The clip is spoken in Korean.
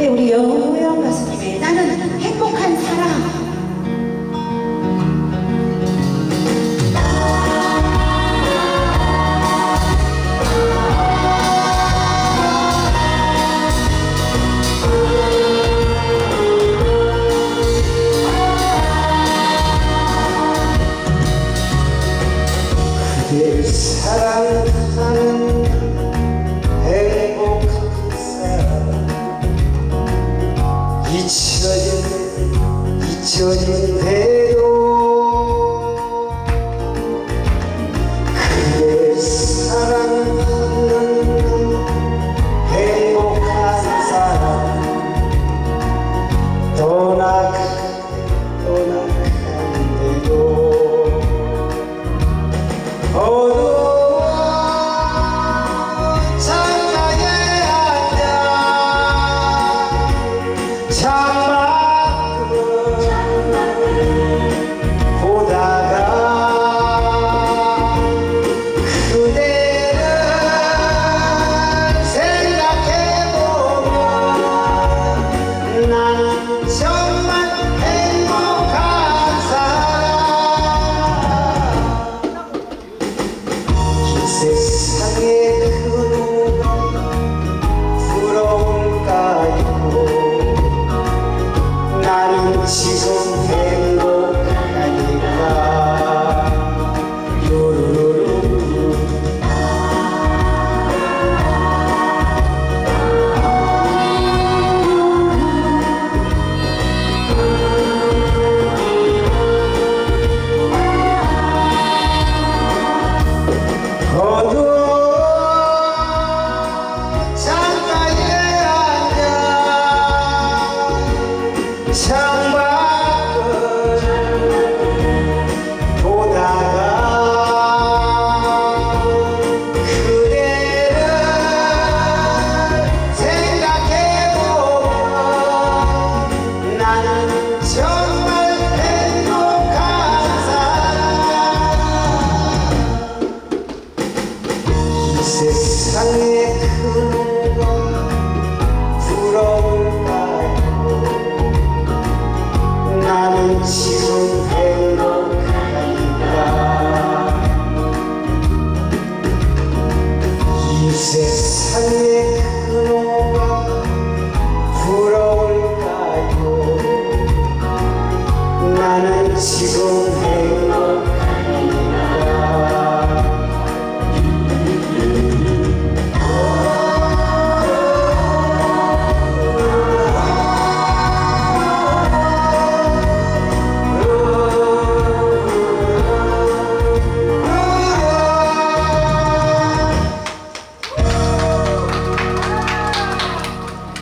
근데 우리 여호영 가수님의 나는 행복한 사람. 사랑하는 이천이 이천이 돼 창밖을 보다 그대를 생각해보면 나는 정말 행복한 사람 세상에 시공